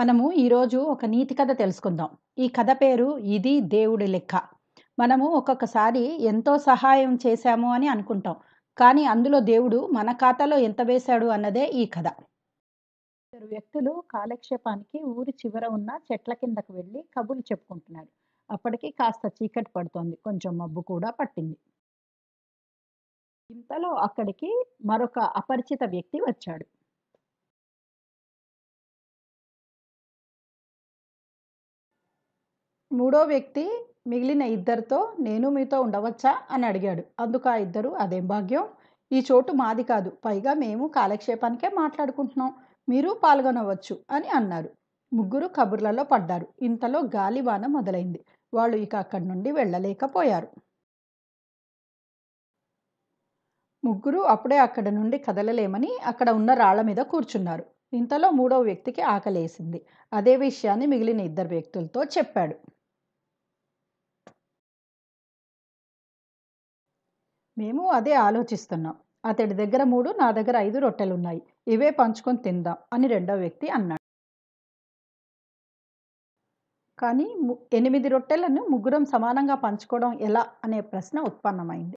మనము ఈరోజు ఒక నీతి కథ తెలుసుకుందాం. ఈ కథ పేరు 'ఇది దేవుడి లెక్క'. మనము ఒక్కొక్కసారి ఎంతో సహాయం చేశాము అని అనుకుంటాం. కానీ అందులో దేవుడు మన ఖాతాలో ఎంత వేశాడు అన్నదే ఈ కథ. ఇద్దరు వ్యక్తులు కాలక్షేపానికి ఊరి చివర ఉన్న చెట్ల కిందకు వెళ్ళి కబుర్లు చెప్పుకుంటున్నారు. అప్పటికి కాస్త చీకటి పడుతోంది. కొంచెం మబ్బు కూడా పట్టింది. ఇంతలో అక్కడికి మరొక అపరిచిత వ్యక్తి వచ్చాడు. మూడో వ్యక్తి మిగిలిన ఇద్దరితో నేను మీతో ఉండవచ్చా అని అడిగాడు. అందుకు ఆ ఇద్దరు అదేం భాగ్యం! ఈ చోటు మాది కాదు. పైగా మేము కాలక్షేపానికే మాట్లాడుకుంటున్నాం. మీరు పాల్గొనవచ్చు అని అన్నారు. ముగ్గురు కబుర్లలో పడ్డారు. ఇంతలో గాలివాన మొదలైంది. వాళ్ళు ఇక అక్కడి నుండి వెళ్ళలేకపోయారు. ముగ్గురు అప్పుడే అక్కడ నుండి కదలలేమని అక్కడ ఉన్న రాళ్ళ మీద కూర్చున్నారు. ఇంతలో మూడో వ్యక్తికి ఆకలేసింది. అదే విషయాన్ని మిగిలిన ఇద్దరు వ్యక్తులతో చెప్పాడు. మేము అదే ఆలోచిస్తున్నాం. అతడి దగ్గర మూడు నా దగ్గర ఐదు రొట్టెలున్నాయి. ఇవే పంచుకొని తిందాం అని రెండో వ్యక్తి అన్నాడు. కానీ ఎనిమిది రొట్టెలను ముగ్గురం సమానంగా పంచుకోవడం ఎలా అనే ప్రశ్న ఉత్పన్నమైంది.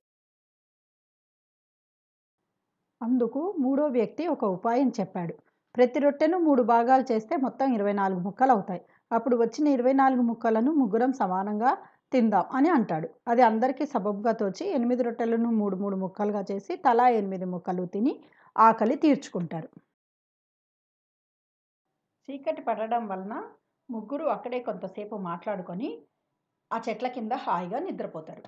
అందుకు మూడో వ్యక్తి ఒక ఉపాయం చెప్పాడు. ప్రతి రొట్టెను మూడు భాగాలు చేస్తే మొత్తం ఇరవై నాలుగు ముక్కలు అవుతాయి అప్పుడు వచ్చిన ఇరవై నాలుగు ముక్కలను ముగ్గురం సమానంగా తిందాం అని అంటాడు. అది అందరికీ సబబుగా తోచి ఎనిమిది రొట్టెలను మూడు మూడు ముక్కలుగా చేసి తలా ఎనిమిది ముక్కలు తిని ఆకలి తీర్చుకుంటారు. చీకటి పడడం వలన ముగ్గురు అక్కడే కొంతసేపు మాట్లాడుకొని ఆ చెట్ల కింద హాయిగా నిద్రపోతారు.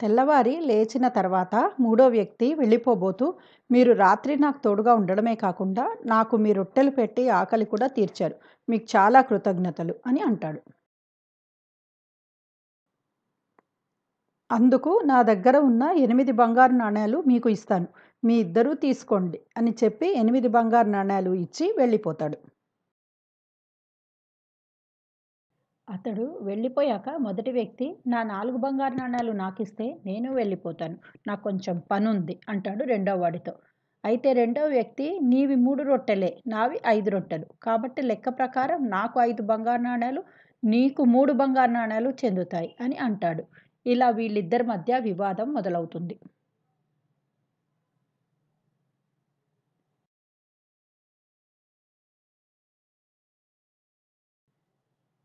తెల్లవారి లేచిన తర్వాత మూడో వ్యక్తి వెళ్ళిపోబోతూ మీరు రాత్రి నాకు తోడుగా ఉండడమే కాకుండా నాకు మీ రొట్టెలు పెట్టి ఆకలి కూడా తీర్చారు. మీకు చాలా కృతజ్ఞతలు అని అంటాడు. అందుకు నా దగ్గర ఉన్న ఎనిమిది బంగారు నాణేలు మీకు ఇస్తాను. మీ ఇద్దరూ తీసుకోండి అని చెప్పి ఎనిమిది బంగారు నాణ్యాలు ఇచ్చి వెళ్ళిపోతాడు. అతడు వెళ్ళిపోయాక మొదటి వ్యక్తి నా నాలుగు బంగారు నాణేలు నాకిస్తే నేను వెళ్ళిపోతాను. నాకు కొంచెం పనుంది అంటాడు రెండో వాడితో. అయితే రెండో వ్యక్తి నీవి మూడు రొట్టెలే నావి ఐదు రొట్టెలు. కాబట్టి లెక్క ప్రకారం నాకు ఐదు బంగారు నాణాలు నీకు మూడు బంగారు నాణ్యాలు చెందుతాయి అని అంటాడు. ఇలా వీళ్ళిద్దరి మధ్య వివాదం మొదలవుతుంది.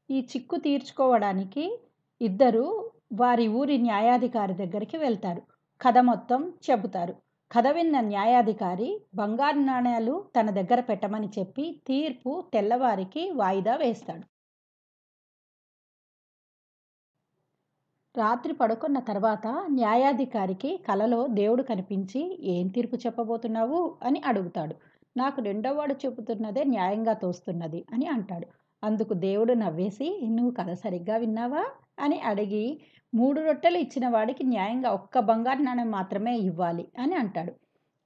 ఈ చిక్కు తీర్చుకోవడానికి ఇద్దరు వారి ఊరి న్యాయాధికారి దగ్గరికి వెళ్తారు. కథ మొత్తం చెబుతారు. కథ విన్న న్యాయాధికారి బంగారు నాణేలు తన దగ్గర పెట్టమని చెప్పి తీర్పు తెల్లవారికి వాయిదా వేస్తాడు. రాత్రి పడుకున్న తర్వాత న్యాయాధికారికి కలలో దేవుడు కనిపించి ఏం తీర్పు చెప్పబోతున్నావు అని అడుగుతాడు. నాకు రెండోవాడు చెబుతున్నదే న్యాయంగా తోస్తున్నది అని అంటాడు. అందుకు దేవుడు నవ్వేసి నువ్వు కథ సరిగ్గా విన్నావా అని అడిగి మూడు రొట్టెలు ఇచ్చిన వాడికి న్యాయంగా ఒక్క బంగారు నాణ్యం మాత్రమే ఇవ్వాలి అని అంటాడు.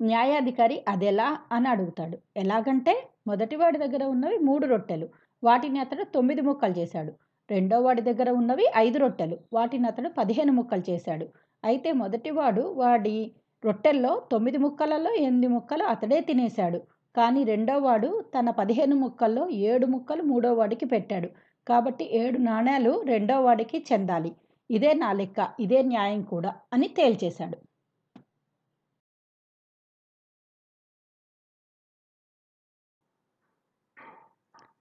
న్యాయాధికారి అదెలా అని అడుగుతాడు. ఎలాగంటే మొదటివాడి దగ్గర ఉన్నవి మూడు రొట్టెలు. వాటిని అతడు తొమ్మిది ముక్కలు చేశాడు. రెండో వాడి దగ్గర ఉన్నవి ఐదు రొట్టెలు. వాటిని అతడు పదిహేను ముక్కలు చేశాడు. అయితే మొదటివాడు వాడి రొట్టెల్లో తొమ్మిది ముక్కలలో ఎనిమిది ముక్కలు అతడే తినేశాడు. కానీ రెండోవాడు తన పదిహేను ముక్కల్లో ఏడు ముక్కలు మూడోవాడికి పెట్టాడు. కాబట్టి ఏడు నాణేలు రెండోవాడికి చెందాలి. ఇదే నా లెక్క. ఇదే న్యాయం కూడా అని తేల్చేశాడు.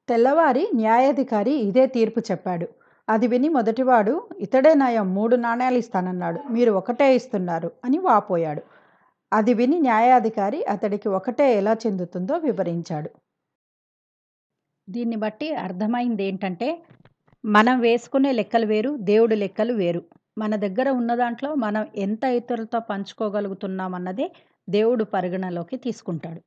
తెల్లవారి న్యాయాధికారి ఇదే తీర్పు చెప్పాడు. అది విని మొదటివాడు ఇతడే నయం మూడు నాణేలు ఇస్తానన్నాడు. మీరు ఒకటే ఇస్తున్నారు అని వాపోయాడు. అది విని న్యాయాధికారి అతడికి ఒకటే ఎలా చెందుతుందో వివరించాడు. దీన్ని బట్టి అర్థమైంది ఏంటంటే మనం వేసుకునే లెక్కలు వేరు. దేవుడి లెక్కలు వేరు. మన దగ్గర ఉన్న దాంట్లో మనం ఎంత ఇతరులతో పంచుకోగలుగుతున్నామన్నదే దేవుడు పరిగణలోకి తీసుకుంటాడు.